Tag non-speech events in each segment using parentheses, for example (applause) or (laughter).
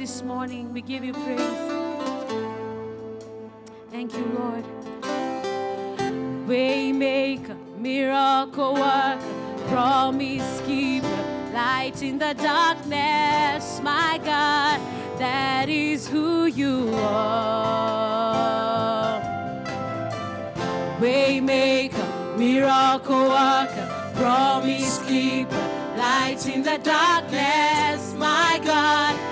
this morning. We give you praise. Thank you, Lord. Waymaker, miracle worker, promise keeper, light in the darkness, my God, that is who you are. Waymaker, miracle worker, promise keeper, light in the darkness, my God,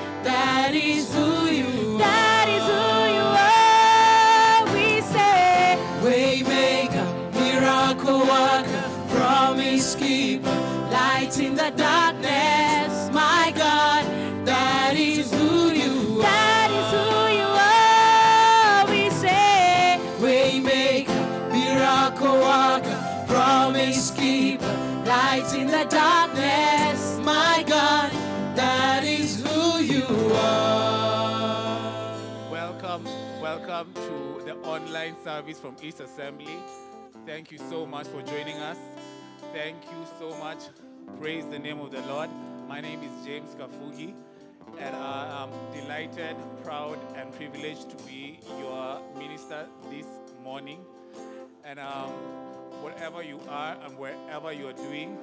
welcome to the online service from East Assembly. Thank you so much for joining us. Thank you so much. Praise the name of the Lord. My name is James Kafugi, and I am delighted, proud, and privileged to be your minister this morning. And um, wherever you are and wherever you are doing,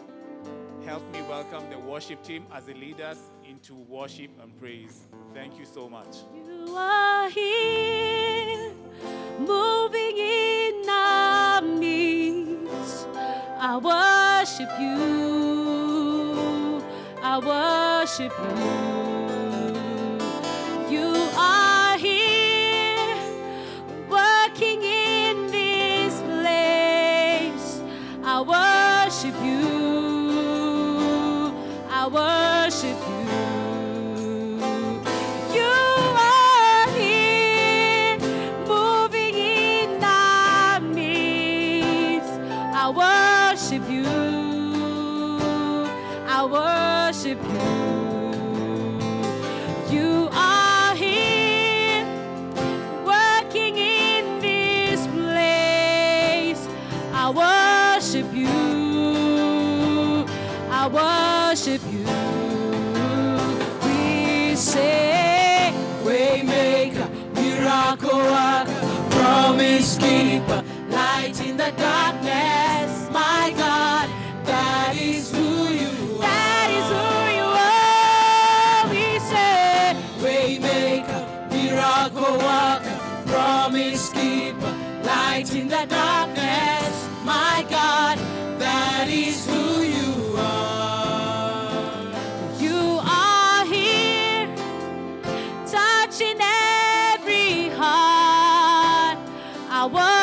help me welcome the worship team as the leaders into worship and praise. Thank you so much. You are here, moving in our midst. I worship you. I worship you. I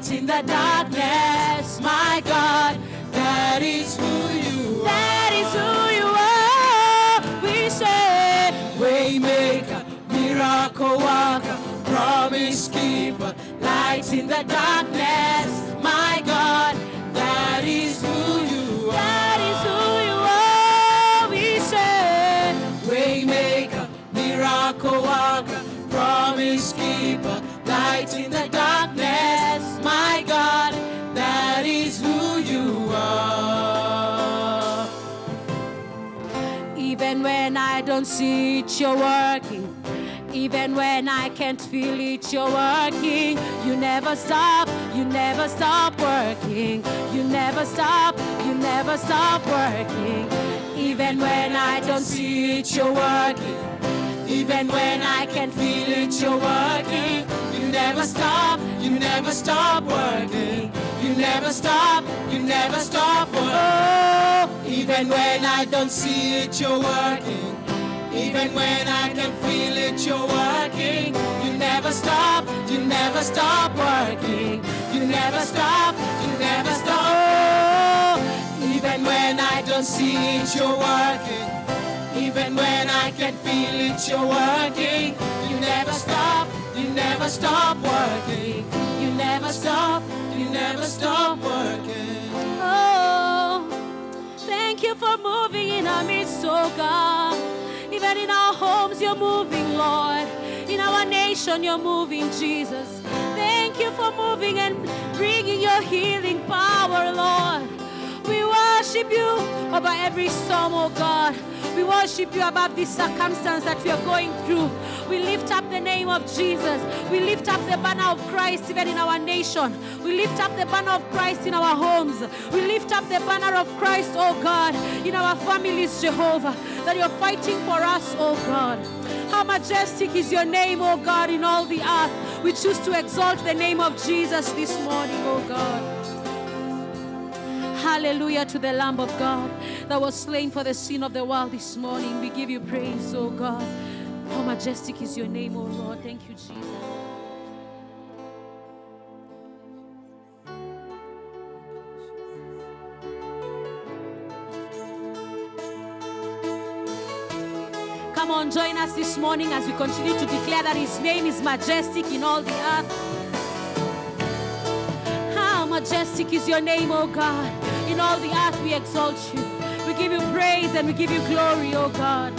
light in the darkness. My God, that is who you are. That is who you are. We say, Waymaker, miracle worker, promise keeper, light in the darkness. My God, don't see it, you're working. Even when I can't feel it, you're working. You never stop, you never stop working. You never stop, you never stop working. Even when I don't see it, you're working. Even when I can't feel it, you're working. You never stop you never stop working. You never stop, you never stop working. Even when I don't see it, you're working. Even when I can feel it, you're working. You never stop, you never stop working. You never stop, you never stop. Even when I don't see it, you're working. Even when I can feel it, you're working. You never stop, you never stop working. You never stop, you never stop working. Oh, thank you for moving in our midst, oh God. In our homes, you're moving, Lord. In our nation, you're moving, Jesus. Thank you for moving and bringing your healing power, Lord. We worship you over every storm, oh God. We worship you above this circumstance that we are going through. We lift up the name of Jesus. We lift up the banner of Christ even in our nation. We lift up the banner of Christ in our homes. We lift up the banner of Christ, oh God, in our families, Jehovah, that you're fighting for us, oh God. How majestic is your name, oh God, in all the earth. We choose to exalt the name of Jesus this morning, oh God. Hallelujah to the Lamb of God that was slain for the sin of the world this morning. We give you praise, oh God. How majestic is your name, oh Lord. Thank you, Jesus. Come on, join us this morning as we continue to declare that His name is majestic in all the earth. How majestic is your name, oh God. All the earth we exalt you. We give you praise and we give you glory, oh God.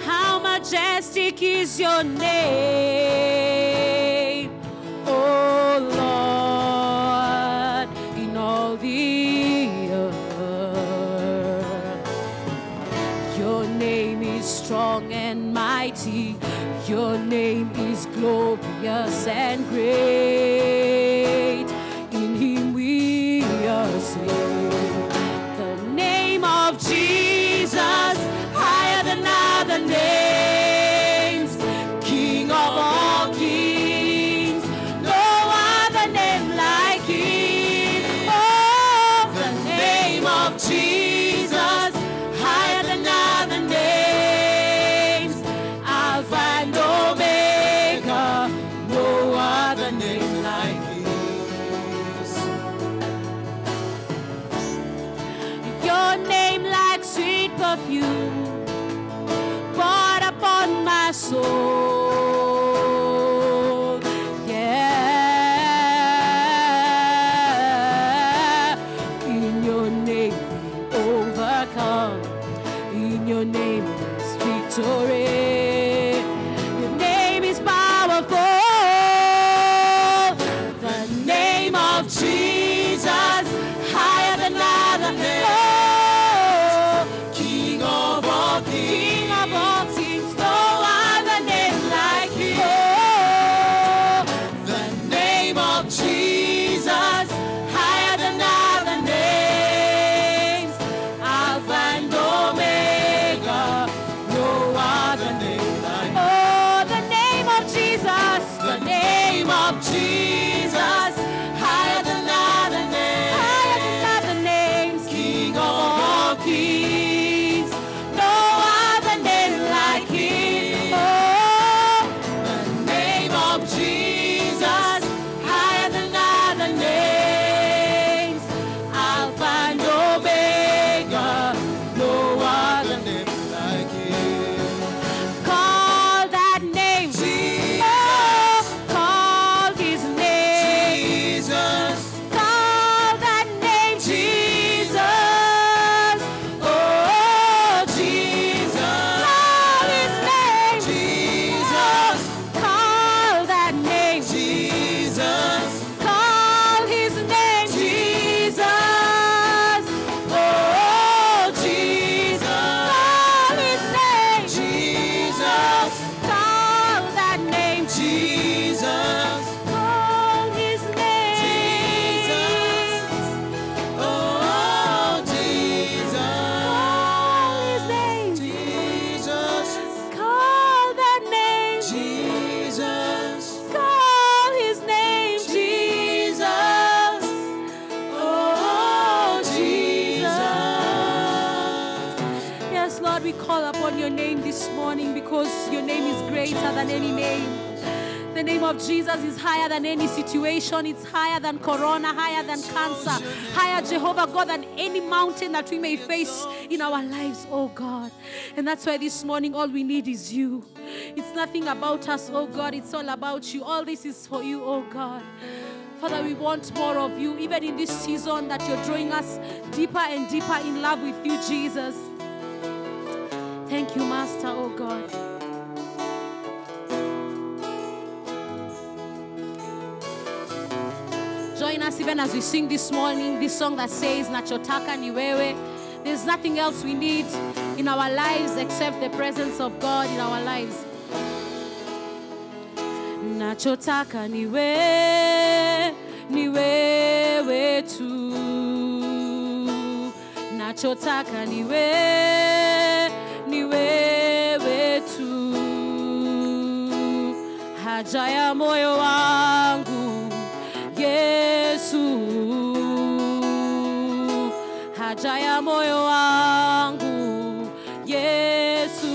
How majestic is your name, and great. Jesus is higher than any situation. It's higher than corona, higher than cancer, higher, Jehovah God, than any mountain that we may face in our lives, oh God. And that's why this morning all we need is you. It's nothing about us, oh God. It's all about you. All this is for you, oh God. Father, we want more of you, even in this season that you're drawing us deeper and deeper in love with you, Jesus. Thank you, Master, oh God. Us even as we sing this morning this song that says, Nachotaka ni wewe. There's nothing else we need in our lives except the presence of God in our lives. Nachotaka ni wewe, ni wewe tu. Nachotaka ni wewe, ni wewe tu. Haja ya moyo wangu haja ya moyo wangu Yesu,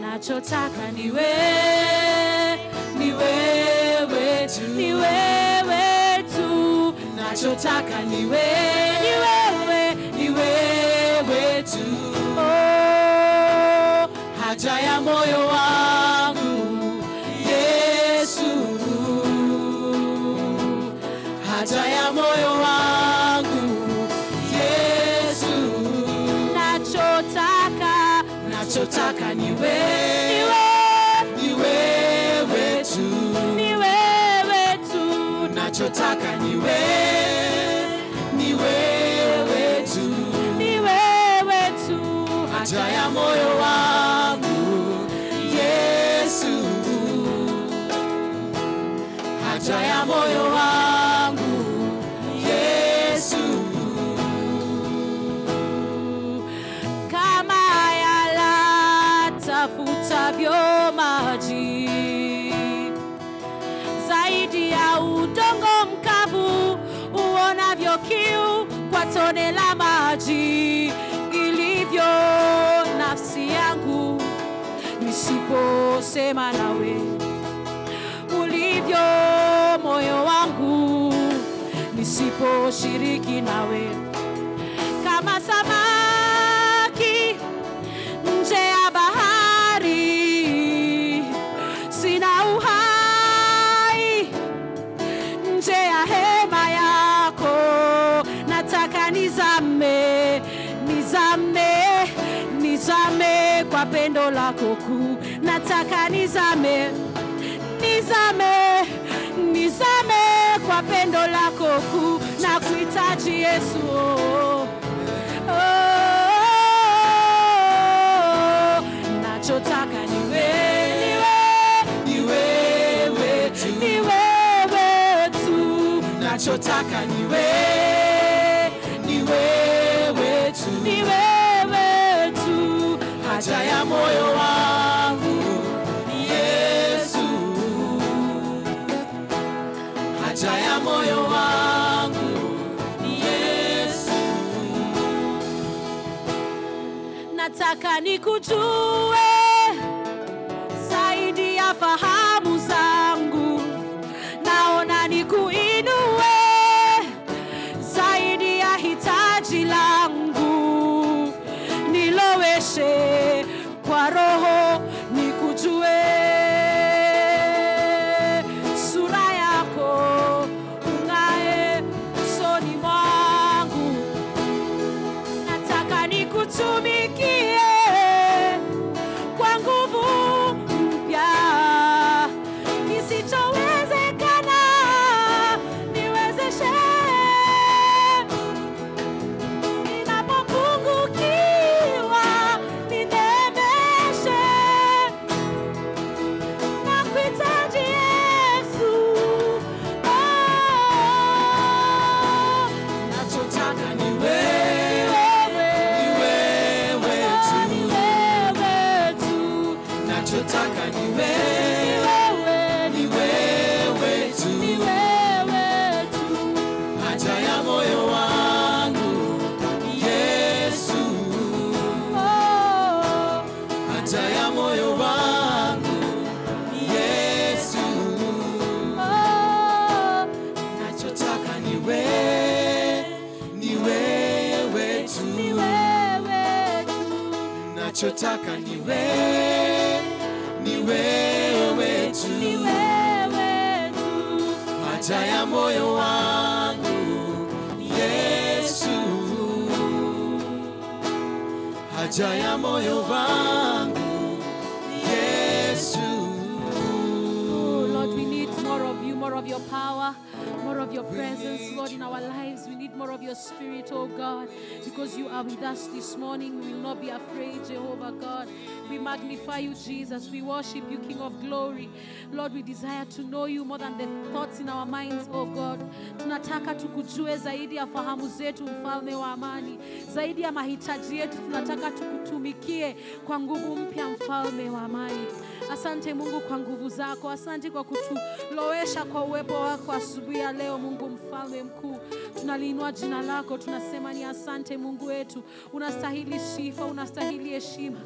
nachotaka ni wewe, ni wewe tu, ni wewe tu, nachotaka ni wewe, ni wewe, wewe tu, oh, haja ya moyo wangu tu, nachotaka ni wewe tu, ni wewe tu, haja ya moyo wangu Yesu, haja ya moyo wangu Yesu, kama yala tafutavyo maji nisiposema nawe. Ulivyo moyo wangu nisiposhiriki nawe. Kama samaki nje ya bahari sina uhai. Nje ya hema yako nataka nizame nizame nizame kwa pendo lako kuu nataka nizame nizame nizame kwa pendo lako kuu na kuhitaji yesu oh. Oh, nikujue zaidi ya fahamu zangu, naona nikuinue zaidi ya hitaji langu, niloweshe kwa Roho nikujue sura yako ung'ae usoni mwangu. Nataka us this morning. We will not be afraid, Jehovah God. We magnify you, Jesus. We worship you, King of glory. Lord, we desire to know you more than the thoughts in our minds, oh God. Tunataka tukujue zaidi ya fahamu zetu, mfalme wa amani, zaidi ya mahitaji yetu. Tunataka tukutumikie kwa nguvu mpya, mfalme wa amani. Asante Mungu kwa nguvu zako, asante kwa kutulowesha kwa uwepo wako asubuhi ya leo. Mungu mfalme mkuu, tunaliinua jina lako, tunasema ni asante Mungu wetu. Unastahili sifa, unastahili heshima,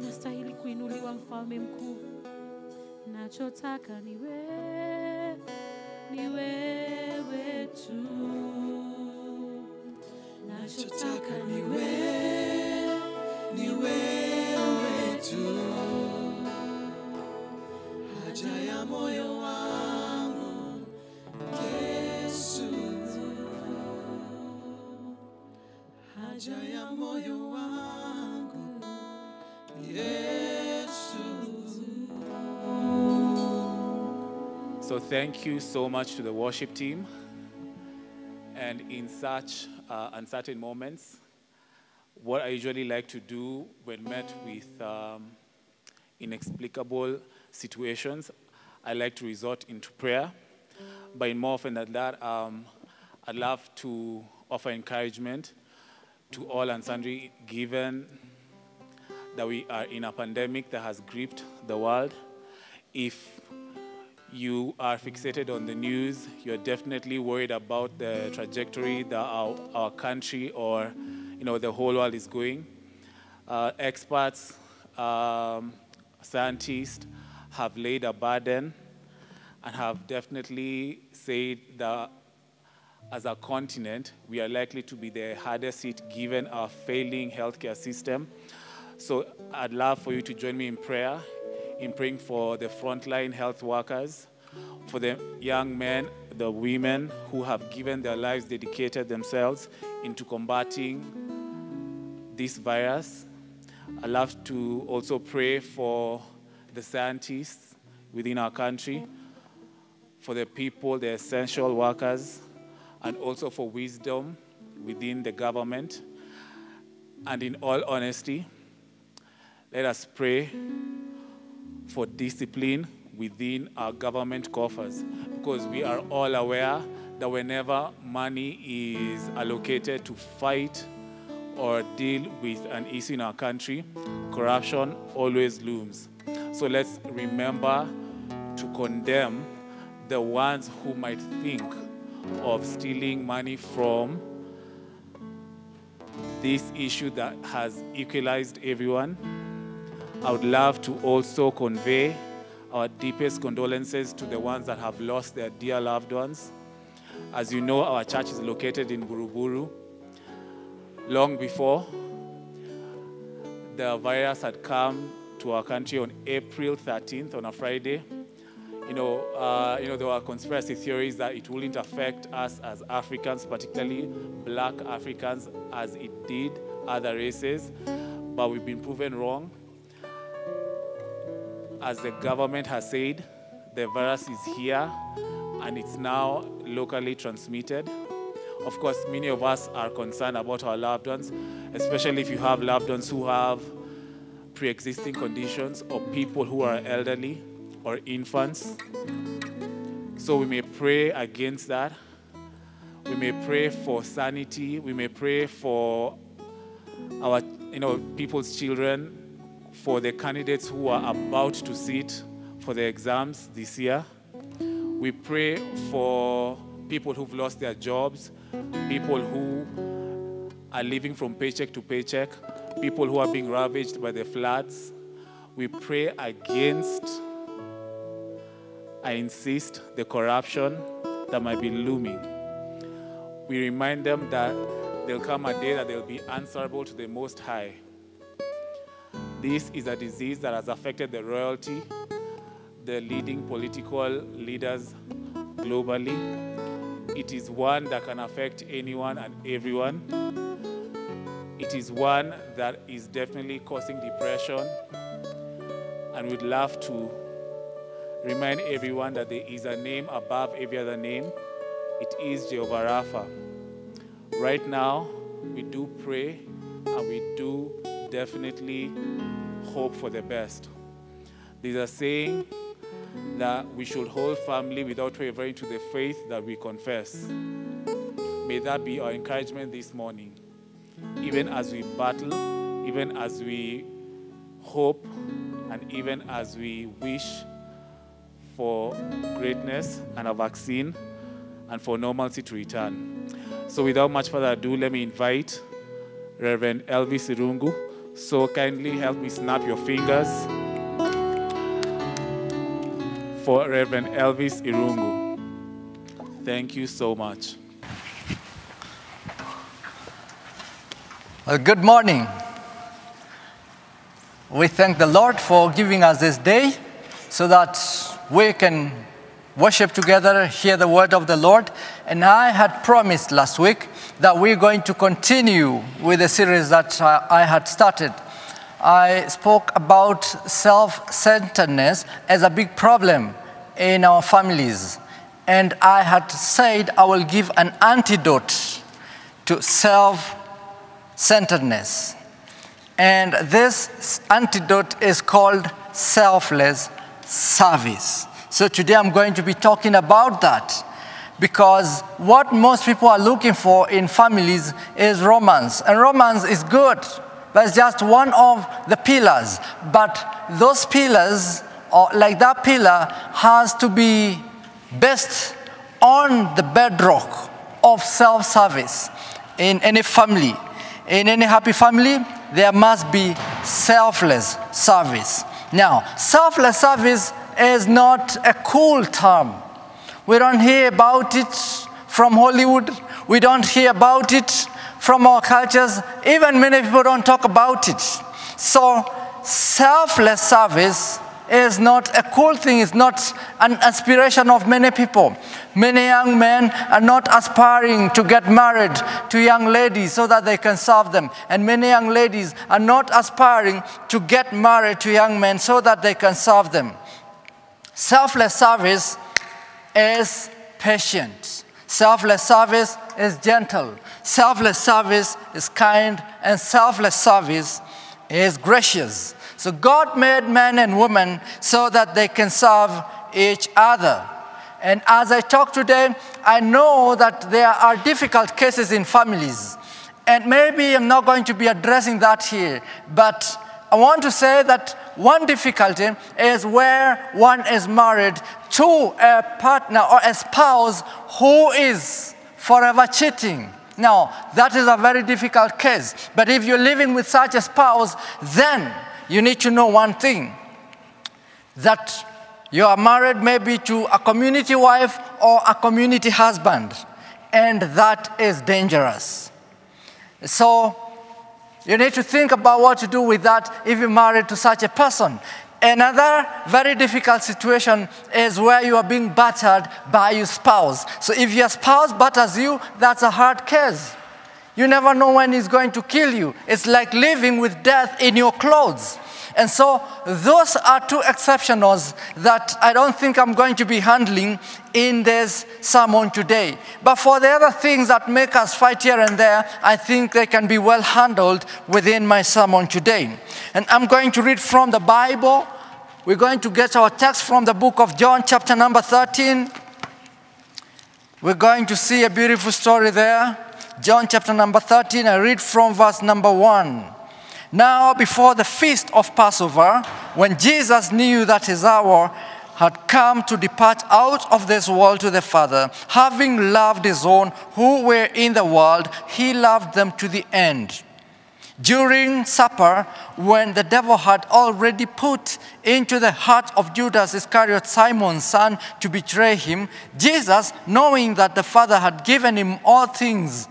unastahili kuinuliwa, mfalme mkuu. Nachotaka ni wewe, ni wewe tu. Nachotaka ni wewe, ni wewe tu, ya moyo wangu Yesu, haja ya moyo wangu Yesu. So thank you so much to the worship team. And in such uh, uncertain moments, what I usually like to do when met with um, inexplicable situations, I like to resort into prayer. But more often than that, um, I'd love to offer encouragement to all and sundry, given that we are in a pandemic that has gripped the world. If you are fixated on the news, you're definitely worried about the trajectory that our, our country or you know the whole world is going. Uh, experts, um, scientists have laid a burden and have definitely said that as a continent, we are likely to be the hardest hit given our failing healthcare system. So I'd love for you to join me in prayer, in praying for the frontline health workers, for the young men, the women who have given their lives, dedicated themselves into combating this virus. I'd love to also pray for the scientists within our country, for the people, the essential workers, and also for wisdom within the government. And in all honesty, let us pray for discipline within our government coffers because we are all aware that whenever money is allocated to fight or deal with an issue in our country, corruption always looms. So let's remember to condemn the ones who might think of stealing money from this issue that has equalized everyone. I would love to also convey our deepest condolences to the ones that have lost their dear loved ones. As you know, our church is located in Buruburu. Long before the virus had come to our country on April 13th, on a Friday, you know, uh, you know, there were conspiracy theories that it wouldn't affect us as Africans, particularly black Africans, as it did other races. But we've been proven wrong. As the government has said, the virus is here and it's now locally transmitted. Of course, many of us are concerned about our loved ones, especially if you have loved ones who have pre existing conditions or people who are elderly or infants. So we may pray against that. We may pray for sanity. We may pray for our, you know, people's children, for the candidates who are about to sit for the exams this year. We pray for people who've lost their jobs, people who are living from paycheck to paycheck, people who are being ravaged by the floods. We pray against, I insist, the corruption that might be looming. We remind them that there'll come a day that they'll be answerable to the Most High. This is a disease that has affected the royalty, the leading political leaders globally. It is one that can affect anyone and everyone. It is one that is definitely causing depression. And we'd love to remind everyone that there is a name above every other name. It is Jehovah Rapha. Right now, we do pray and we do definitely hope for the best. There's a saying that we should hold firmly without wavering to the faith that we confess. May that be our encouragement this morning, even as we battle, even as we hope, and even as we wish for greatness and a vaccine and for normalcy to return. So, without much further ado, let me invite Reverend Elvis Irungu. So, kindly help me snap your fingers for Reverend Elvis Irungu. Thank you so much. Well, good morning. We thank the Lord for giving us this day so that we can worship together, hear the word of the Lord. And I had promised last week that we're going to continue with the series that uh, I had started. I spoke about self centeredness as a big problem in our families. And I had said I will give an antidote to self centeredness. And this antidote is called selfless service. So today I'm going to be talking about that because what most people are looking for in families is romance. And romance is good, it's just one of the pillars. But those pillars, or like that pillar, has to be based on the bedrock of self service in any family. In any happy family, there must be selfless service. Now, selfless service is not a cool term. We don't hear about it from Hollywood. We don't hear about it from our cultures. Even many people don't talk about it. So, selfless service is not a cool thing, it's not an aspiration of many people. Many young men are not aspiring to get married to young ladies so that they can serve them. And many young ladies are not aspiring to get married to young men so that they can serve them. Selfless service is patient. Selfless service is gentle. Selfless service is kind. And selfless service is gracious. So God made man and woman so that they can serve each other. And as I talk today, I know that there are difficult cases in families. And maybe I'm not going to be addressing that here, but I want to say that one difficulty is where one is married to a partner or a spouse who is forever cheating. Now, that is a very difficult case. But if you're living with such a spouse, then you need to know one thing that you are married maybe to a community wife or a community husband, and that is dangerous. So, you need to think about what to do with that if you're married to such a person. Another very difficult situation is where you are being battered by your spouse. So if your spouse batters you, that's a hard case. You never know when he's going to kill you. It's like living with death in your clothes. And so, those are two exceptionals that I don't think I'm going to be handling in this sermon today. But for the other things that make us fight here and there, I think they can be well handled within my sermon today. And I'm going to read from the Bible. We're going to get our text from the book of John, chapter number 13. We're going to see a beautiful story there. John chapter number 13, I read from verse number 1. Now, before the feast of Passover, when Jesus knew that his hour had come to depart out of this world to the Father, having loved his own who were in the world, he loved them to the end. During supper, when the devil had already put into the heart of Judas Iscariot, Simon's son, to betray him, Jesus, knowing that the Father had given him all things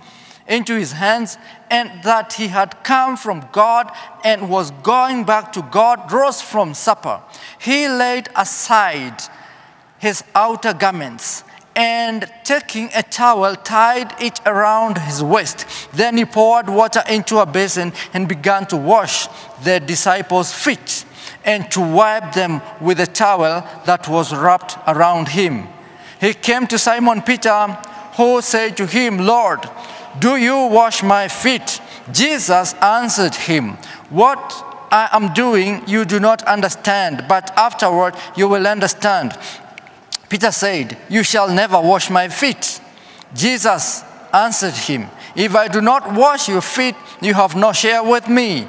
into his hands, and that he had come from God and was going back to God, rose from supper. He laid aside his outer garments and taking a towel tied it around his waist. Then he poured water into a basin and began to wash the disciples' feet and to wipe them with a towel that was wrapped around him. He came to Simon Peter, who said to him, Lord, do you wash my feet? Jesus answered him, What I am doing you do not understand, but afterward you will understand. Peter said, You shall never wash my feet. Jesus answered him, If I do not wash your feet, you have no share with me.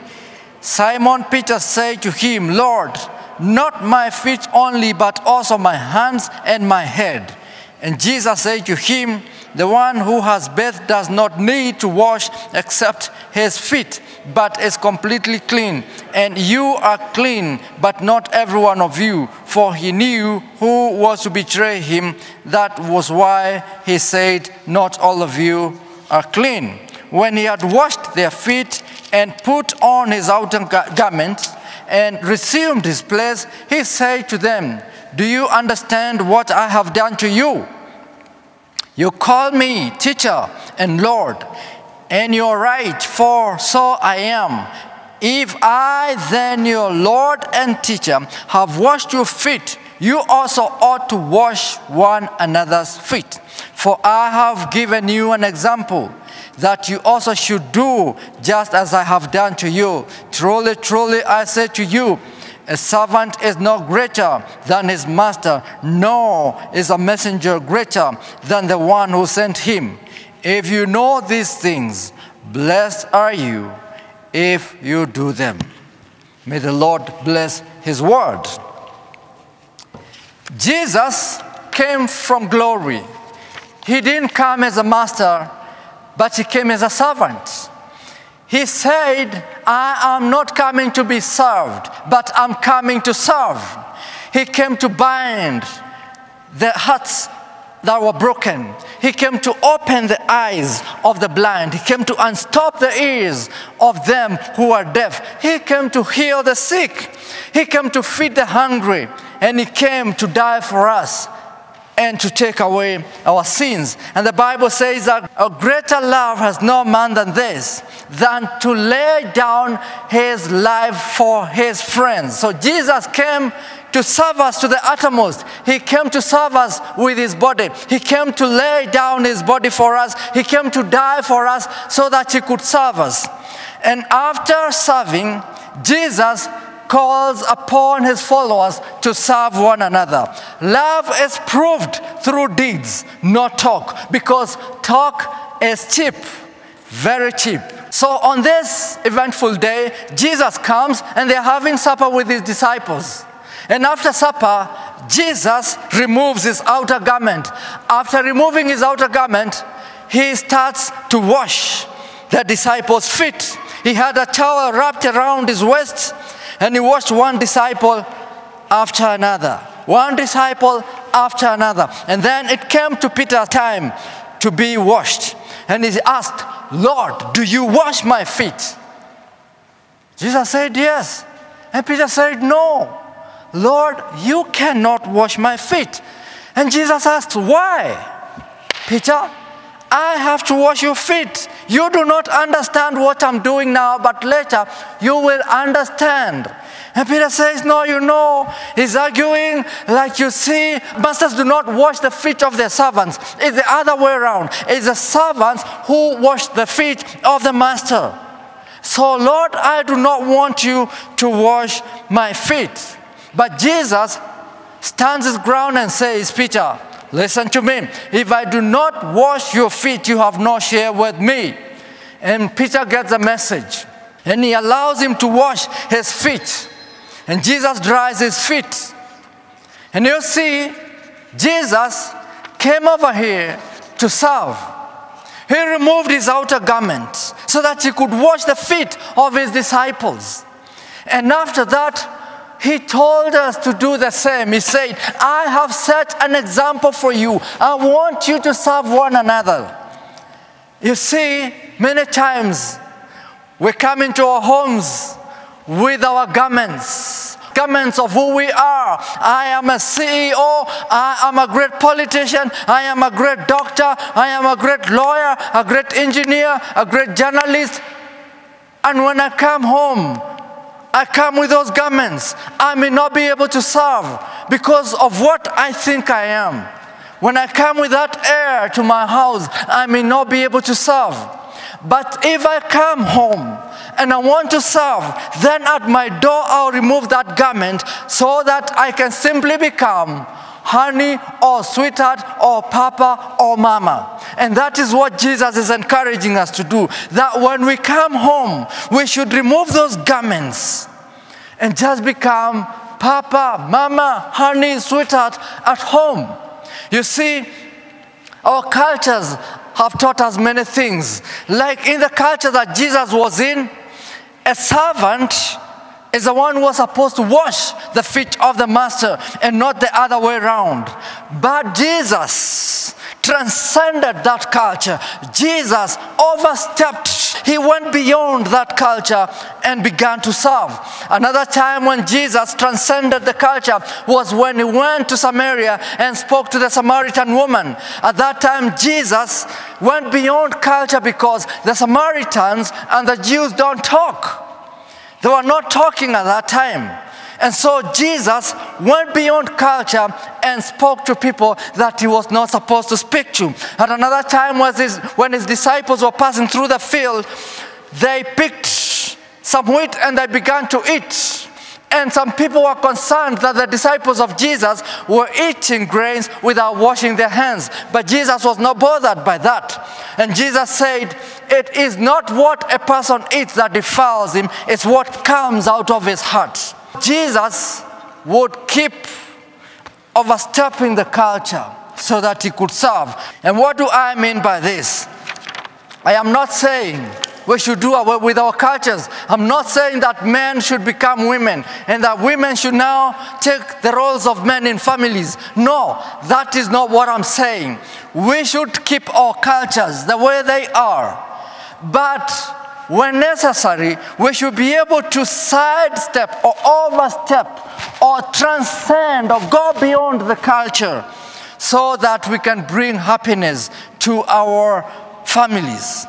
Simon Peter said to him, Lord, not my feet only, but also my hands and my head. And Jesus said to him, The one who has bathed does not need to wash except his feet, but is completely clean. And you are clean, but not every one of you. For he knew who was to betray him. That was why he said, Not all of you are clean. When he had washed their feet and put on his outer garments and resumed his place, he said to them, Do you understand what I have done to you? You call me teacher and Lord, and you're right, for so I am. If I, then your Lord and teacher, have washed your feet, you also ought to wash one another's feet. For I have given you an example that you also should do just as I have done to you. Truly, truly, I say to you, a servant is no greater than his master, nor is a messenger greater than the one who sent him. If you know these things, blessed are you if you do them. May the Lord bless his word. Jesus came from glory. He didn't come as a master, but he came as a servant. He said, I am not coming to be served, but I'm coming to serve. He came to bind the hearts that were broken. He came to open the eyes of the blind. He came to unstop the ears of them who are deaf. He came to heal the sick. He came to feed the hungry. And He came to die for us and to take away our sins. And the Bible says that a greater love has no man than this, than to lay down his life for his friends. So Jesus came to serve us to the uttermost. He came to serve us with his body. He came to lay down his body for us. He came to die for us so that he could serve us. And after serving, Jesus calls upon his followers to serve one another. Love is proved through deeds, not talk, because talk is cheap, very cheap. So on this eventful day, Jesus comes and they're having supper with his disciples. And after supper, Jesus removes his outer garment. After removing his outer garment, he starts to wash the disciples' feet. He had a towel wrapped around his waist and he washed one disciple after another, one disciple after another. And then it came to Peter's time to be washed. And he asked, Lord, do you wash my feet? Jesus said, Yes. And Peter said, No. Lord, you cannot wash my feet. And Jesus asked, Why? Peter, I have to wash your feet. You do not understand what I'm doing now, but later you will understand. And Peter says, No, you know, he's arguing like you see, masters do not wash the feet of their servants. It's the other way around. It's the servants who wash the feet of the master. So, Lord, I do not want you to wash my feet. But Jesus stands his ground and says, Peter, listen to me. If I do not wash your feet, you have no share with me. And Peter gets the message. And he allows him to wash his feet. And Jesus dries his feet. And you see, Jesus came over here to serve. He removed his outer garment so that he could wash the feet of his disciples. And after that, he told us to do the same. He said, I have set an example for you. I want you to serve one another. You see, many times we come into our homes with our garments, garments of who we are. I am a CEO, I am a great politician, I am a great doctor, I am a great lawyer, a great engineer, a great journalist. And when I come home, I come with those garments. I may not be able to serve because of what I think I am. When I come with that air to my house, I may not be able to serve. But if I come home and I want to serve, then at my door I'll remove that garment so that I can simply become honey or sweetheart or papa or mama. And that is what Jesus is encouraging us to do. That when we come home, we should remove those garments and just become papa, mama, honey, sweetheart at home. You see, our cultures have taught us many things. Like in the culture that Jesus was in, a servant is the one who was supposed to wash the feet of the master and not the other way around. But Jesus transcended that culture. Jesus overstepped. He went beyond that culture and began to serve. Another time when Jesus transcended the culture was when he went to Samaria and spoke to the Samaritan woman. At that time, Jesus went beyond culture because the Samaritans and the Jews don't talk. They were not talking at that time. And so Jesus went beyond culture and spoke to people that he was not supposed to speak to. At another time, was his, when his disciples were passing through the field, they picked some wheat and they began to eat. And some people were concerned that the disciples of Jesus were eating grains without washing their hands. But Jesus was not bothered by that. And Jesus said, It is not what a person eats that defiles him, it's what comes out of his heart. Jesus would keep overstepping the culture so that he could serve. And what do I mean by this? I am not saying we should do away with our cultures. I'm not saying that men should become women and that women should now take the roles of men in families. No, that is not what I'm saying. We should keep our cultures the way they are. But when necessary, we should be able to sidestep or overstep or transcend or go beyond the culture so that we can bring happiness to our families.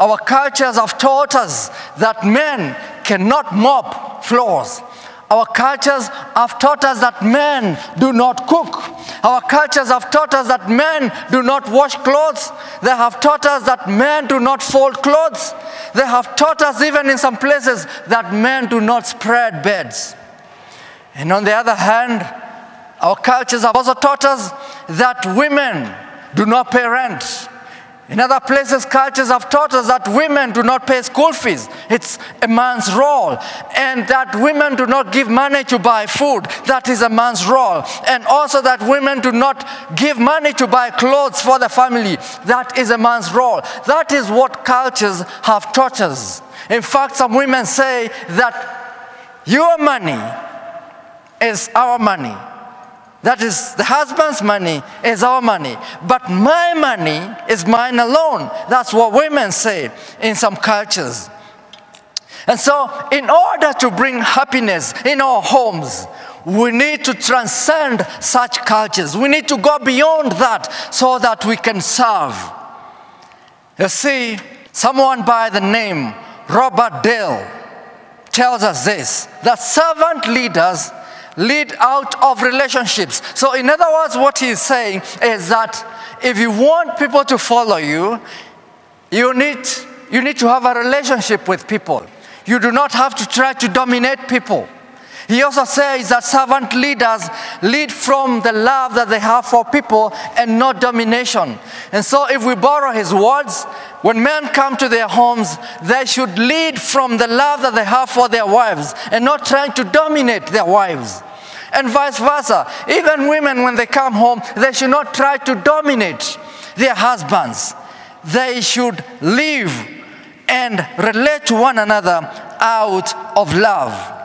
Our cultures have taught us that men cannot mop floors. Our cultures have taught us that men do not cook. Our cultures have taught us that men do not wash clothes. They have taught us that men do not fold clothes. They have taught us, even in some places, that men do not spread beds. And on the other hand, our cultures have also taught us that women do not pay rent. In other places, cultures have taught us that women do not pay school fees. It's a man's role. And that women do not give money to buy food. That is a man's role. And also that women do not give money to buy clothes for the family. That is a man's role. That is what cultures have taught us. In fact, some women say that your money is our money. That is, the husband's money is our money, but my money is mine alone. That's what women say in some cultures. And so, in order to bring happiness in our homes, we need to transcend such cultures. We need to go beyond that so that we can serve. You see, someone by the name Robert Dale tells us this that servant leaders lead out of relationships. So, in other words, what he's saying is that if you want people to follow you, you need, you need to have a relationship with people. You do not have to try to dominate people. He also says that servant leaders lead from the love that they have for people and not domination. And so, if we borrow his words, when men come to their homes, they should lead from the love that they have for their wives and not trying to dominate their wives. And vice versa. Even women, when they come home, they should not try to dominate their husbands. They should live and relate to one another out of love.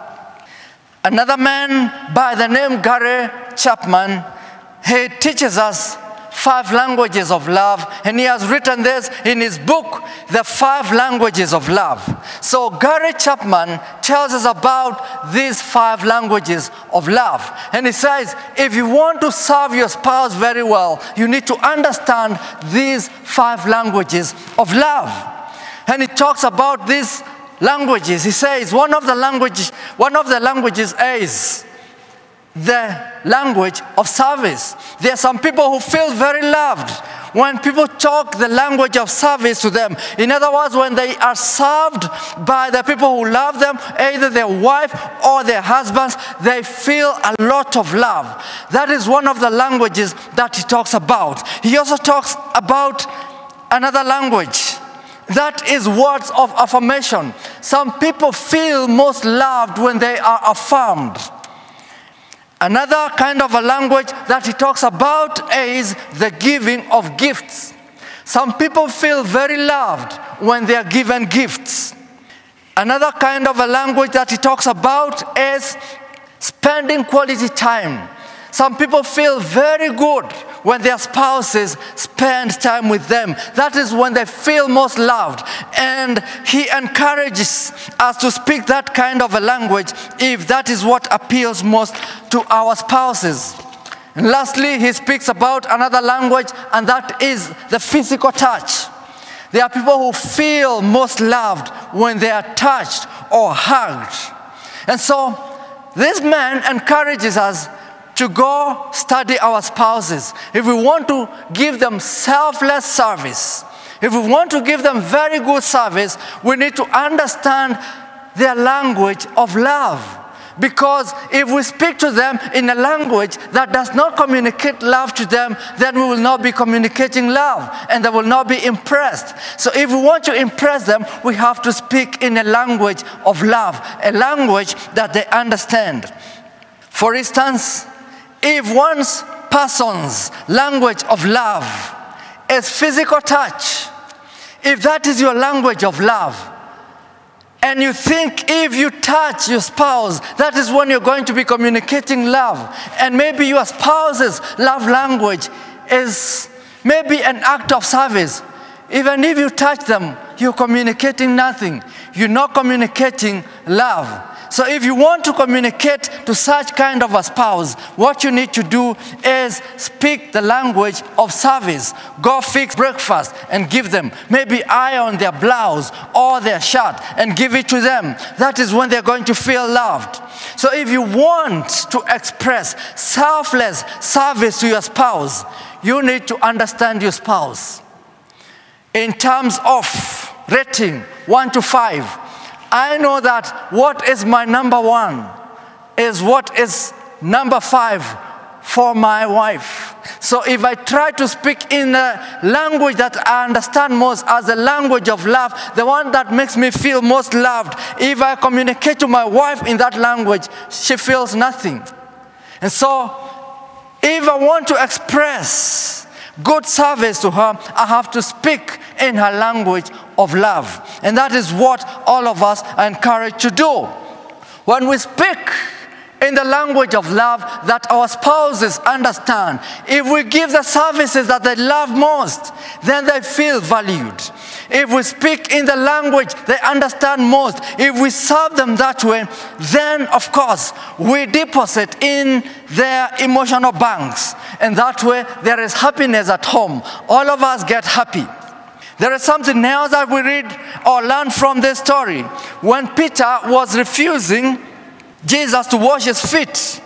Another man by the name Gary Chapman, he teaches us five languages of love, and he has written this in his book, The Five Languages of Love. So, Gary Chapman tells us about these five languages of love. And he says, if you want to serve your spouse very well, you need to understand these five languages of love. And he talks about these languages. He says one of the language, one of the languages is the language of service. There are some people who feel very loved when people talk the language of service to them. In other words, when they are served by the people who love them, either their wife or their husbands, they feel a lot of love. That is one of the languages that he talks about. He also talks about another language. That is words of affirmation. Some people feel most loved when they are affirmed. Another kind of a language that he talks about is the giving of gifts. Some people feel very loved when they are given gifts. Another kind of a language that he talks about is spending quality time. Some people feel very good when their spouses spend time with them. That is when they feel most loved. And he encourages us to speak that kind of a language if that is what appeals most to our spouses. And lastly, he speaks about another language, and that is the physical touch. There are people who feel most loved when they are touched or hugged. And so, this man encourages us to go study our spouses, if we want to give them selfless service, if we want to give them very good service, we need to understand their language of love. Because if we speak to them in a language that does not communicate love to them, then we will not be communicating love and they will not be impressed. So if we want to impress them, we have to speak in a language of love, a language that they understand. For instance, if one's person's language of love is physical touch, if that is your language of love, and you think if you touch your spouse, that is when you're going to be communicating love, and maybe your spouse's love language is maybe an act of service, even if you touch them, you're communicating nothing. You're not communicating love. So if you want to communicate to such kind of a spouse, what you need to do is speak the language of service. Go fix breakfast and give them. Maybe iron their blouse or their shirt and give it to them. That is when they're going to feel loved. So if you want to express selfless service to your spouse, you need to understand your spouse. In terms of rating, one to five, I know that what is my number one is what is number five for my wife. So if I try to speak in a language that I understand most as a language of love, the one that makes me feel most loved, if I communicate to my wife in that language, she feels nothing. And so if I want to express good service to her, I have to speak in her language of love. And that is what all of us are encouraged to do. When we speak in the language of love that our spouses understand, if we give the services that they love most, then they feel valued. If we speak in the language they understand most, if we serve them that way, then of course we deposit in their emotional banks. And that way there is happiness at home. All of us get happy. There is something else that we read or learn from this story. When Peter was refusing Jesus to wash his feet,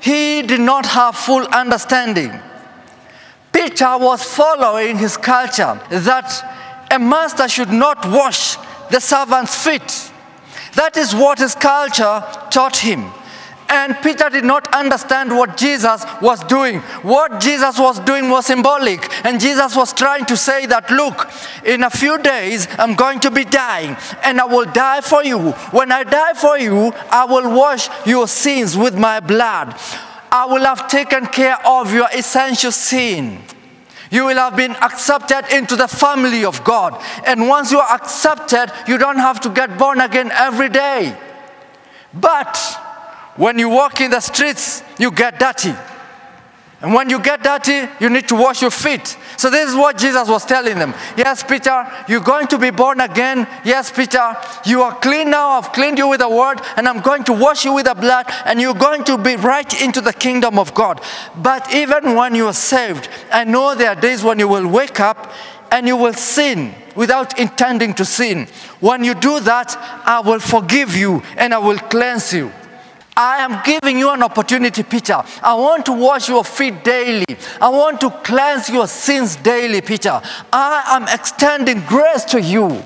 he did not have full understanding. Peter was following his culture that a master should not wash the servant's feet. That is what his culture taught him. And Peter did not understand what Jesus was doing. What Jesus was doing was symbolic. And Jesus was trying to say that, look, in a few days, I'm going to be dying, and I will die for you. When I die for you, I will wash your sins with my blood. I will have taken care of your essential sin. You will have been accepted into the family of God. And once you are accepted, you don't have to get born again every day. But when you walk in the streets, you get dirty. And when you get dirty, you need to wash your feet. So this is what Jesus was telling them. Yes, Peter, you're going to be born again. Yes, Peter, you are clean now. I've cleaned you with the word, and I'm going to wash you with the blood, and you're going to be right into the kingdom of God. But even when you are saved, I know there are days when you will wake up and you will sin without intending to sin. When you do that, I will forgive you and I will cleanse you. I am giving you an opportunity, Peter. I want to wash your feet daily. I want to cleanse your sins daily, Peter. I am extending grace to you.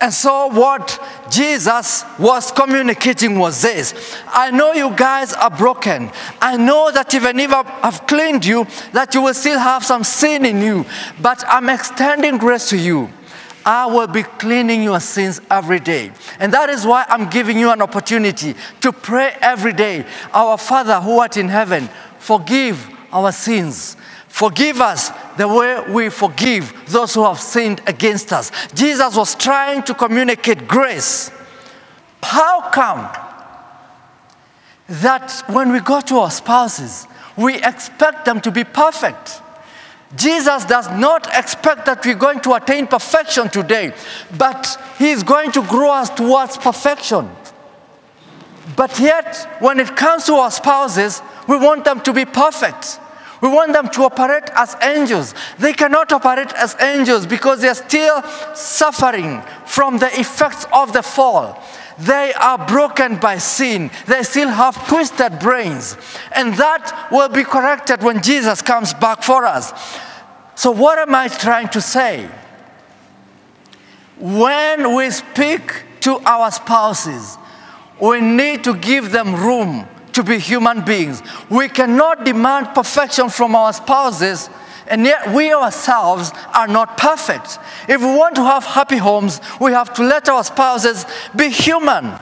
And so, what Jesus was communicating was this I know you guys are broken. I know that even if I've cleaned you, that you will still have some sin in you. But I'm extending grace to you. I will be cleaning your sins every day. And that is why I'm giving you an opportunity to pray every day. Our Father who art in heaven, forgive our sins. Forgive us the way we forgive those who have sinned against us. Jesus was trying to communicate grace. How come that when we go to our spouses, we expect them to be perfect? Jesus does not expect that we're going to attain perfection today, but He is going to grow us towards perfection. But yet, when it comes to our spouses, we want them to be perfect. We want them to operate as angels. They cannot operate as angels because they're still suffering from the effects of the fall. They are broken by sin. They still have twisted brains. And that will be corrected when Jesus comes back for us. So, what am I trying to say? When we speak to our spouses, we need to give them room to be human beings. We cannot demand perfection from our spouses, and yet we ourselves are not perfect. If we want to have happy homes, we have to let our spouses be human.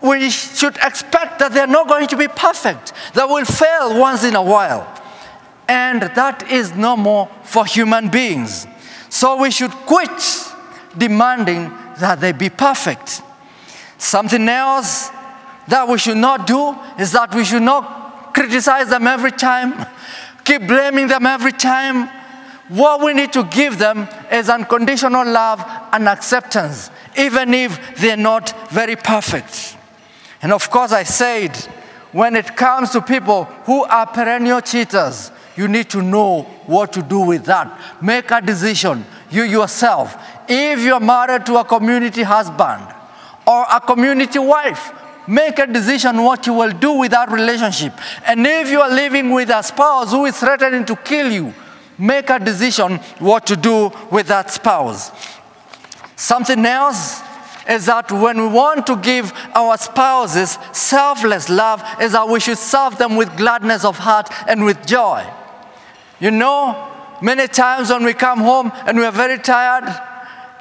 We should expect that they're not going to be perfect, they will fail once in a while. And that is no more for human beings. So we should quit demanding that they be perfect. Something else that we should not do is that we should not criticize them every time, (laughs) keep blaming them every time. What we need to give them is unconditional love and acceptance, even if they're not very perfect. And of course, I said, when it comes to people who are perennial cheaters, you need to know what to do with that. Make a decision, you yourself. If you're married to a community husband or a community wife, make a decision what you will do with that relationship. And if you are living with a spouse who is threatening to kill you, make a decision what to do with that spouse. Something else is that when we want to give our spouses selfless love, is that we should serve them with gladness of heart and with joy. You know, many times when we come home and we are very tired,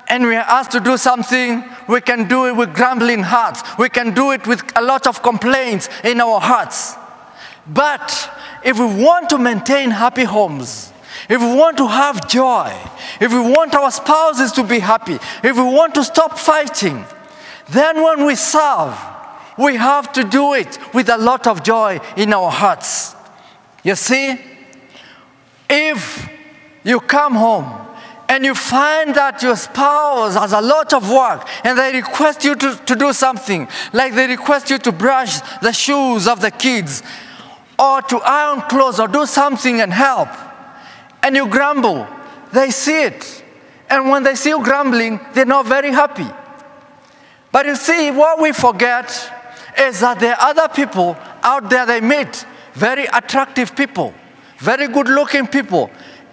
and we are asked to do something, we can do it with grumbling hearts. We can do it with a lot of complaints in our hearts. But if we want to maintain happy homes, if we want to have joy, if we want our spouses to be happy, if we want to stop fighting, then when we serve, we have to do it with a lot of joy in our hearts. You see, if you come home and you find that your spouse has a lot of work and they request you to, to do something, like they request you to brush the shoes of the kids or to iron clothes or do something and help, and you grumble, they see it. And when they see you grumbling, they're not very happy. But you see, what we forget is that there are other people out there they meet, very attractive people, very good looking people,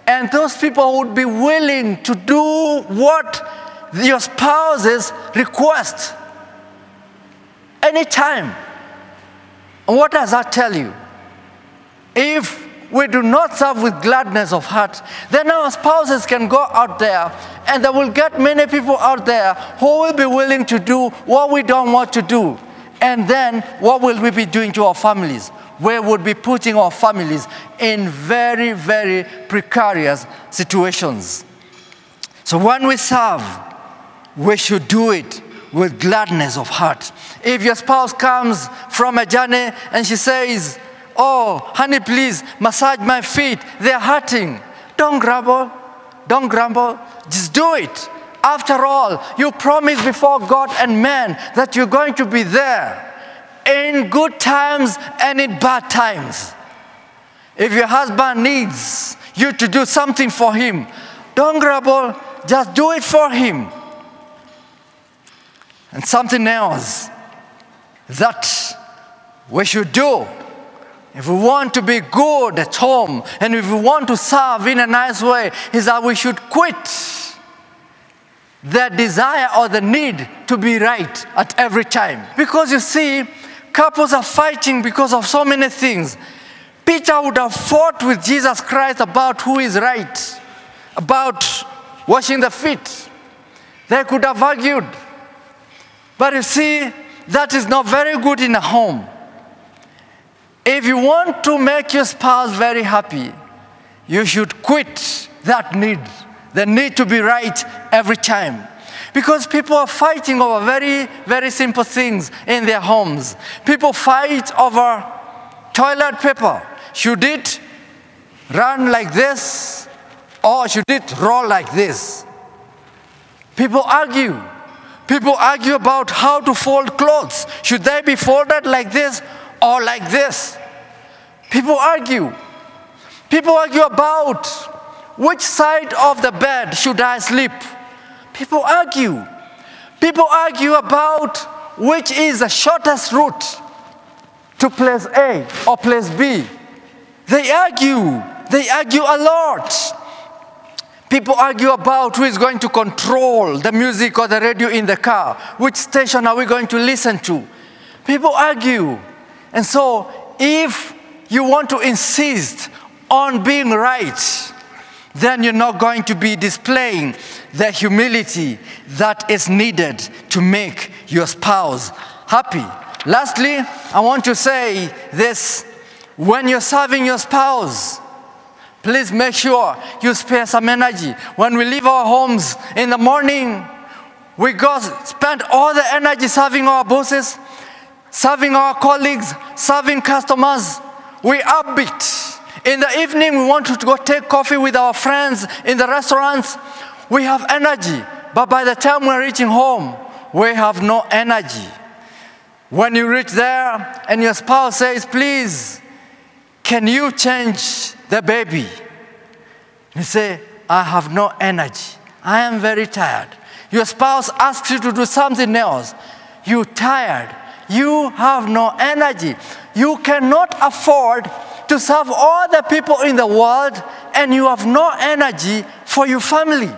and those people would be willing to do what your spouses request anytime. What does that tell you? If we do not serve with gladness of heart, then our spouses can go out there and they will get many people out there who will be willing to do what we don't want to do. And then what will we be doing to our families? We would be putting our families in very, very precarious situations. So when we serve, we should do it with gladness of heart. If your spouse comes from a journey and she says, Oh, honey, please massage my feet. They're hurting. Don't grumble. Don't grumble. Just do it. After all, you promised before God and man that you're going to be there in good times and in bad times. If your husband needs you to do something for him, don't grumble, just do it for him. And something else that we should do if we want to be good at home and if we want to serve in a nice way, is that we should quit the desire or the need to be right at every time. Because you see, couples are fighting because of so many things. Peter would have fought with Jesus Christ about who is right, about washing the feet. They could have argued. But you see, that is not very good in a home. If you want to make your spouse very happy, you should quit that need, the need to be right every time. Because people are fighting over very, very simple things in their homes. People fight over toilet paper. Should it run like this or should it roll like this? People argue. People argue about how to fold clothes. Should they be folded like this or like this? People argue. People argue about which side of the bed should I sleep. People argue. People argue about which is the shortest route to place A or place B. They argue. They argue a lot. People argue about who is going to control the music or the radio in the car. Which station are we going to listen to? People argue. And so, if you want to insist on being right, then you're not going to be displaying the humility that is needed to make your spouse happy. Lastly, I want to say this when you're serving your spouse, please make sure you spare some energy. When we leave our homes in the morning, we go spend all the energy serving our bosses, serving our colleagues, serving customers. We upbeat. In the evening, we want to go take coffee with our friends in the restaurants. We have energy, but by the time we're reaching home, we have no energy. When you reach there and your spouse says, Please, can you change the baby? You say, I have no energy. I am very tired. Your spouse asks you to do something else. You're tired. You have no energy. You cannot afford to serve all the people in the world and you have no energy for your family.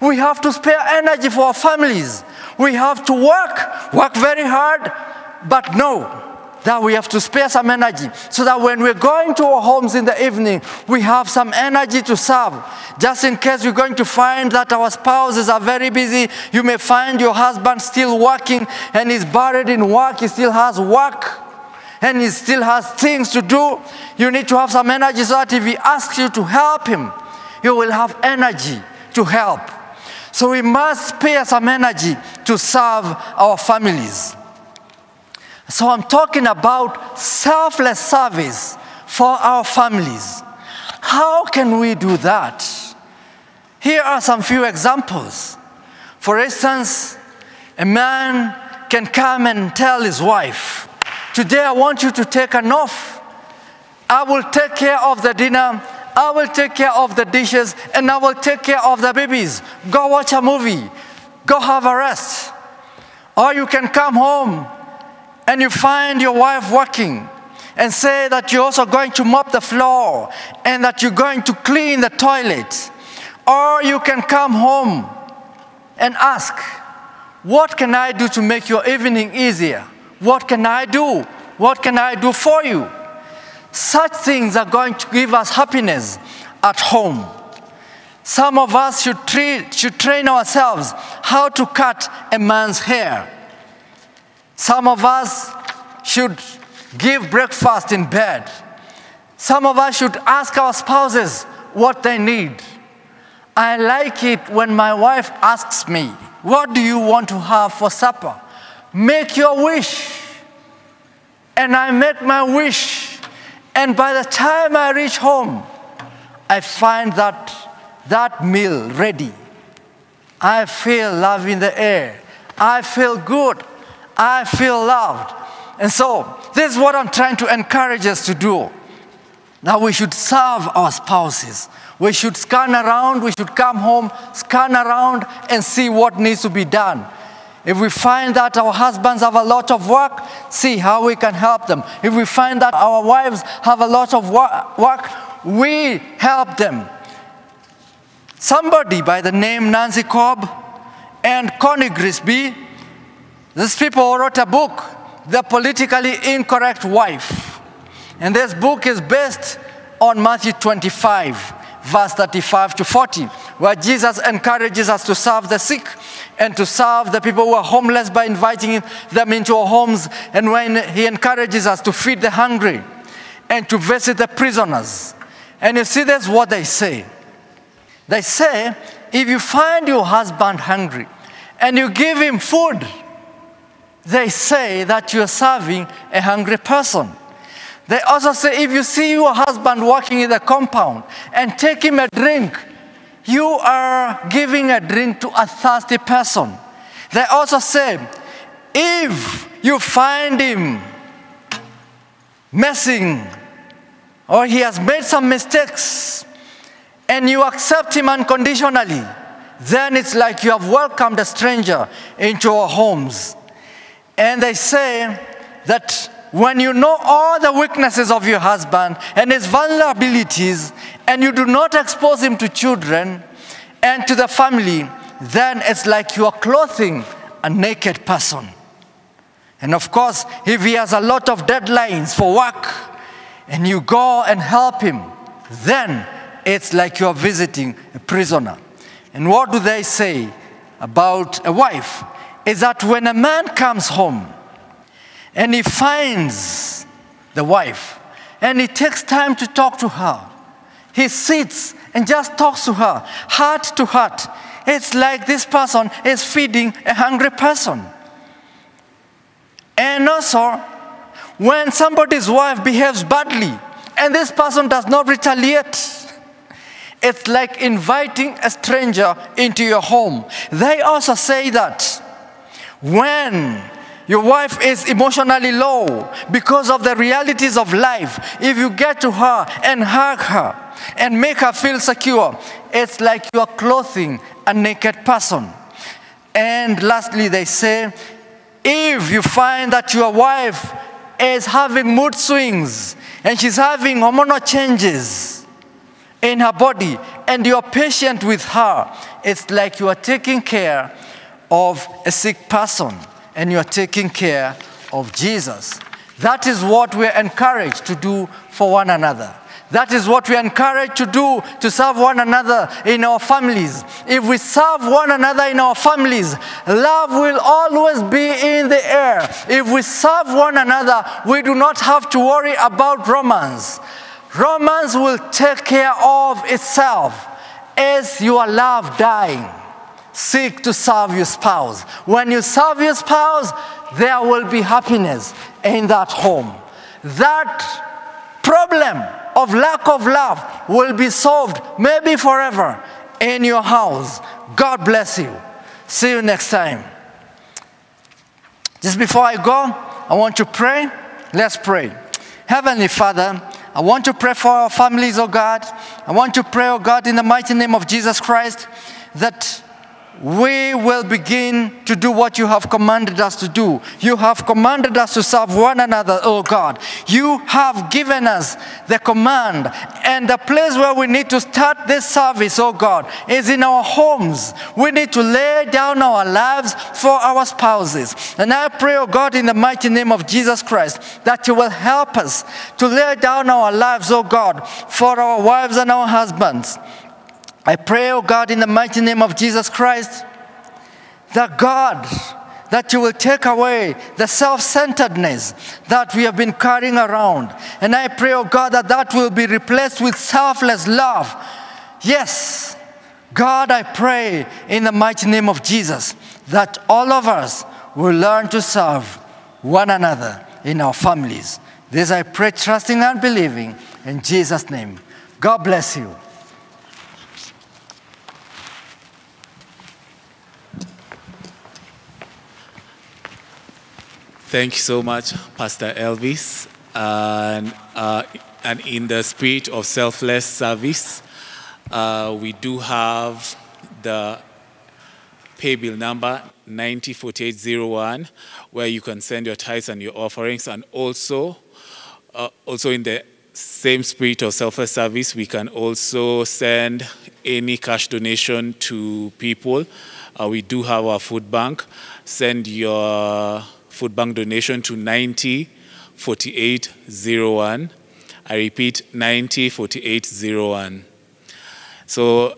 We have to spare energy for our families. We have to work, work very hard, but know that we have to spare some energy so that when we're going to our homes in the evening, we have some energy to serve. Just in case we're going to find that our spouses are very busy, you may find your husband still working and he's buried in work, he still has work and he still has things to do. You need to have some energy so that if he asks you to help him, you will have energy to help. So we must spare some energy to serve our families. So I'm talking about selfless service for our families. How can we do that? Here are some few examples. For instance, a man can come and tell his wife, Today I want you to take an off. I will take care of the dinner, I will take care of the dishes, and I will take care of the babies. Go watch a movie, go have a rest. Or you can come home and you find your wife working and say that you're also going to mop the floor and that you're going to clean the toilet. Or you can come home and ask, What can I do to make your evening easier? What can I do? What can I do for you? Such things are going to give us happiness at home. Some of us should, should train ourselves how to cut a man's hair. Some of us should give breakfast in bed. Some of us should ask our spouses what they need. I like it when my wife asks me, What do you want to have for supper? Make your wish. And I make my wish. And by the time I reach home, I find that that meal ready. I feel love in the air. I feel good. I feel loved. And so, this is what I'm trying to encourage us to do. Now, we should serve our spouses. We should scan around, we should come home, scan around, and see what needs to be done. If we find that our husbands have a lot of work, see how we can help them. If we find that our wives have a lot of work, we help them. Somebody by the name Nancy Cobb and Connie Grigsby, these people wrote a book, The Politically Incorrect Wife. And this book is based on Matthew 25 verse 35 to 40, where Jesus encourages us to serve the sick and to serve the people who are homeless by inviting them into our homes, and when he encourages us to feed the hungry and to visit the prisoners. And you see, that's what they say. They say, if you find your husband hungry and you give him food, they say that you're serving a hungry person. They also say if you see your husband walking in the compound and take him a drink, you are giving a drink to a thirsty person. They also say if you find him messing or he has made some mistakes and you accept him unconditionally, then it's like you have welcomed a stranger into our homes. And they say that when you know all the weaknesses of your husband and his vulnerabilities, and you do not expose him to children and to the family, then it's like you are clothing a naked person. And of course, if he has a lot of deadlines for work and you go and help him, then it's like you're visiting a prisoner. And what do they say about a wife? Is that when a man comes home, and he finds the wife and he takes time to talk to her. He sits and just talks to her, heart to heart. It's like this person is feeding a hungry person. And also, when somebody's wife behaves badly and this person does not retaliate, it's like inviting a stranger into your home. They also say that when your wife is emotionally low because of the realities of life. If you get to her and hug her and make her feel secure, it's like you are clothing a naked person. And lastly, they say, if you find that your wife is having mood swings and she's having hormonal changes in her body and you're patient with her, it's like you are taking care of a sick person and you're taking care of Jesus. That is what we're encouraged to do for one another. That is what we're encouraged to do to serve one another in our families. If we serve one another in our families, love will always be in the air. If we serve one another, we do not have to worry about romance. Romance will take care of itself as your love dying seek to serve your spouse. When you serve your spouse, there will be happiness in that home. That problem of lack of love will be solved maybe forever in your house. God bless you. See you next time. Just before I go, I want to pray. Let's pray. Heavenly Father, I want to pray for our families, oh God. I want to pray, oh God, in the mighty name of Jesus Christ, that we will begin to do what you have commanded us to do. You have commanded us to serve one another, oh God. You have given us the command, and the place where we need to start this service, oh God, is in our homes. We need to lay down our lives for our spouses. And I pray, oh God, in the mighty name of Jesus Christ, that you will help us to lay down our lives, oh God, for our wives and our husbands. I pray, oh God, in the mighty name of Jesus Christ, that God, that you will take away the self centeredness that we have been carrying around. And I pray, oh God, that that will be replaced with selfless love. Yes, God, I pray in the mighty name of Jesus that all of us will learn to serve one another in our families. This I pray, trusting and believing in Jesus' name. God bless you. Thank you so much, Pastor Elvis. And, uh, and in the spirit of selfless service, uh, we do have the pay bill number 904801, where you can send your tithes and your offerings. And also, uh, also in the same spirit of selfless service, we can also send any cash donation to people. Uh, we do have our food bank. Send your food bank donation to 904801. I repeat, 904801. So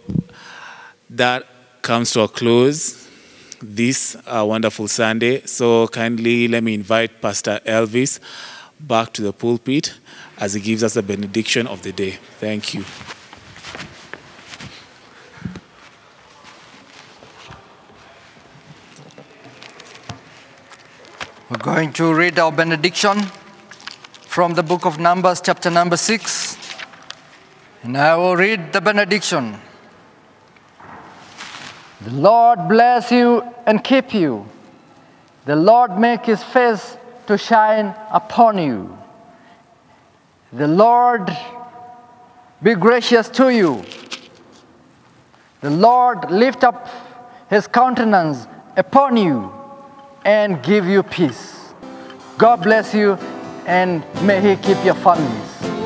that comes to a close this uh, wonderful Sunday. So kindly let me invite Pastor Elvis back to the pulpit as he gives us the benediction of the day. Thank you. We're going to read our benediction from the book of Numbers, chapter number 6. And I will read the benediction. The Lord bless you and keep you. The Lord make his face to shine upon you. The Lord be gracious to you. The Lord lift up his countenance upon you and give you peace. God bless you and may he keep your families.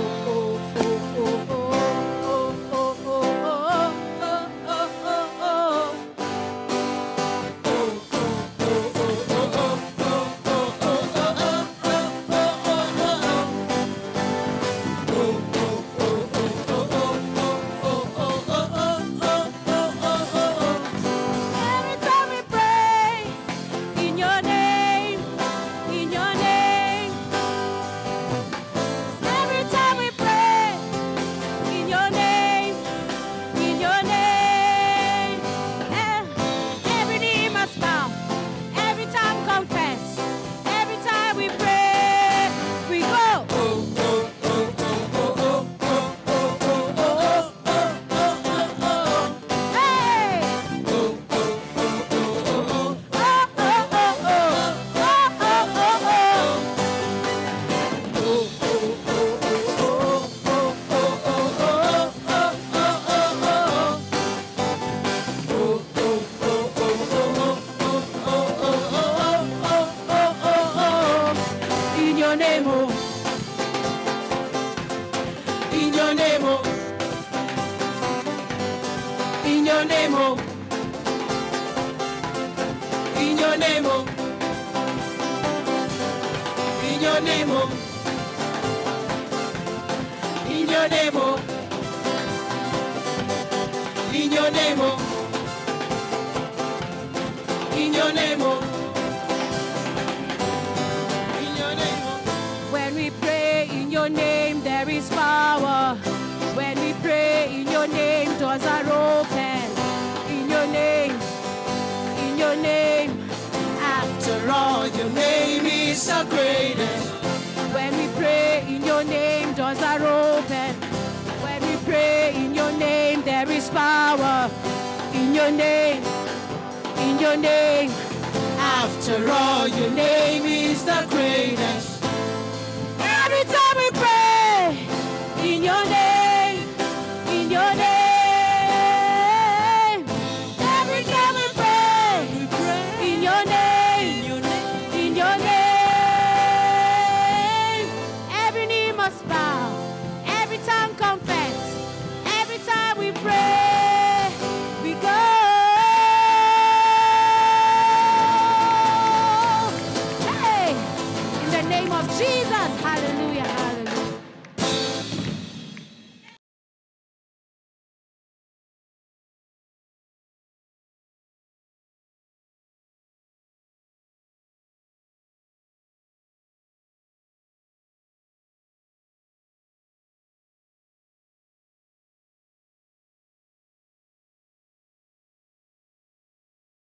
Inyonemo, Inyonemo, Inyonemo, Inyonemo, Inyonemo, Inyonemo, Inyonemo, Inyonemo. We pray in your name, there is power. When we pray in your name, doors are open. In your name, in your name. After all, your name is the greatest. When we pray in your name, doors are open. When we pray in your name, there is power. In your name, in your name. After all, your name is the greatest.